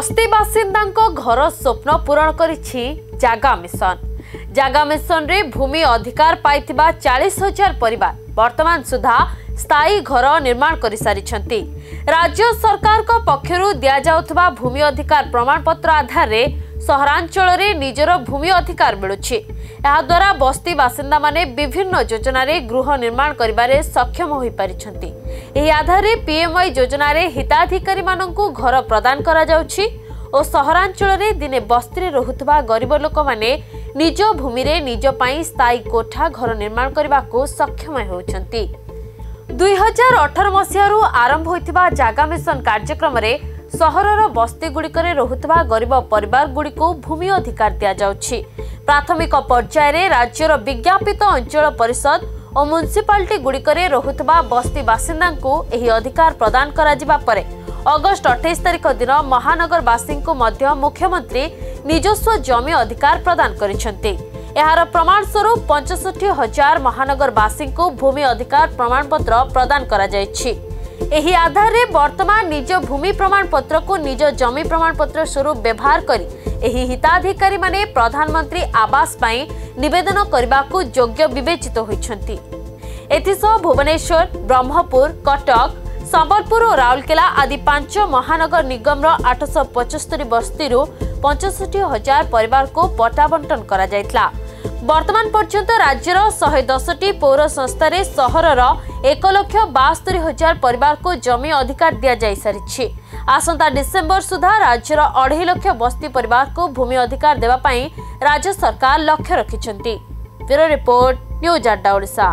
বস্তি বাসিন্দা ঘর স্বপ্ন পূরণ করেছি জাগা মিশন জাগা মিশনরে ভূমি অধিকার পাই চাশ হাজার পরিবার বর্তমান সুদ্ধা স্থায়ী ঘর নির্মাণ করে সারি রাজ্য সরকার পক্ষর দিয়া ভূমি অধিকার প্রমাণপত্র আধারে ସହରାଞ୍ଚଳରେ ନିଜର ଭୂମି ଅଧିକାର ମିଳୁଛି। ଏହାଦ୍ୱାରା ବସ୍ତି ବାସିନ୍ଦାମାନେ ବିଭିନ୍ନ ଯୋଜନାରେ ଗୃହ ନିର୍ମାଣ କରିବାରେ ସକ୍ଷମ ହୋଇପାରିଛନ୍ତି। ଏହି ଆଧାରରେ ପିଏମ୍ୱାଇ ଯୋଜନାରେ ହିତାଧିକାରୀମାନଙ୍କୁ ଘର ପ୍ରଦାନ କରାଯାଉଛି ଓ ସହରାଞ୍ଚଳରେ ଦିନେ ବସ୍ତିରେ ରହୁଥିବା ଗରିବ ଲୋକମାନେ ନିଜ ଭୂମିରେ ନିଜ ପାଇଁ ସ୍ଥାୟୀ କୋଠା ଘର ନିର୍ମାଣ କରିବାକୁ ସକ୍ଷମ ହେଉଛନ୍ତି। ଦୁଇ ହଜାର ଅଠର ମସିହାରୁ ଆରମ୍ଭ ହୋଇଥିବା ଜାଗା ମିଶନ କାର୍ଯ୍ୟକ୍ରମରେ ସହରର ବସ୍ତିଗୁଡ଼ିକରେ ରହୁଥିବା ଗରିବ ପରିବାରଗୁଡ଼ିକୁ ଭୂମି ଅଧିକାର ଦିଆଯାଉଛି। ପ୍ରାଥମିକ ପର୍ଯ୍ୟାୟରେ ରାଜ୍ୟର ବିଜ୍ଞାପିତ ଅଞ୍ଚଳ ପରିଷଦ ଓ ମ୍ୟୁନିସିପାଲିଟି ଗୁଡ଼ିକରେ ରହୁଥିବା ବସ୍ତି ବାସିନ୍ଦାଙ୍କୁ ଏହି ଅଧିକାର ପ୍ରଦାନ କରାଯିବା ପରେ ଅଗଷ୍ଟ ଅଠେଇଶ ତାରିଖ ଦିନ ମହାନଗରବାସୀଙ୍କୁ ମଧ୍ୟ ମୁଖ୍ୟମନ୍ତ୍ରୀ ନିଜସ୍ୱ ଜମି ଅଧିକାର ପ୍ରଦାନ କରିଛନ୍ତି। ଏହାର ପ୍ରମାଣ ସ୍ୱରୂପ ପଞ୍ଚଷଠି ହଜାର ମହାନଗରବାସୀଙ୍କୁ ଭୂମି ଅଧିକାର ପ୍ରମାଣପତ୍ର ପ୍ରଦାନ କରାଯାଇଛି। ଏହି ଆଧାରରେ ବର୍ତ୍ତମାନ ନିଜ ଭୂମି ପ୍ରମାଣପତ୍ରକୁ ନିଜ ଜମି ପ୍ରମାଣପତ୍ର ସ୍ୱରୂପ ବ୍ୟବହାର କରି ଏହି ହିତାଧିକାରୀମାନେ ପ୍ରଧାନମନ୍ତ୍ରୀ ଆବାସ ପାଇଁ ନିବେଦନ କରିବାକୁ ଯୋଗ୍ୟ ବିବେଚିତ ହୋଇଛନ୍ତି ଏଥିସହ ଭୁବନେଶ୍ୱର ବ୍ରହ୍ମପୁର କଟକ ସମ୍ବଲପୁର ଓ ରାଉରକେଲା ଆଦି ପାଞ୍ଚ ମହାନଗର ନିଗମର ଆଠଶହ ପଚସ୍ତରୀ ବସ୍ତିରୁ ପଞ୍ଚଷଠି ହଜାର ପରିବାରକୁ ପଟ୍ଟା ବଣ୍ଟନ କରାଯାଇଥିଲା বর্তমান পর্যন্ত রাজ্যের শহে দশটি পৌর সংস্থার সহরর এক লক্ষ বাস্তরি হাজার পরিবার জমি অধিকার দিয়াযাই সারিছে আসন্তা ডিসেম্বর সুদ্ধা রাজ্যের অড়াই লক্ষ বস্তি পরিবার ভূমি অধিকার দেওয়া রাজ্য সরকার লক্ষ্য রাখি রিপোর্ট নিউজ আড্ডা ওড়শা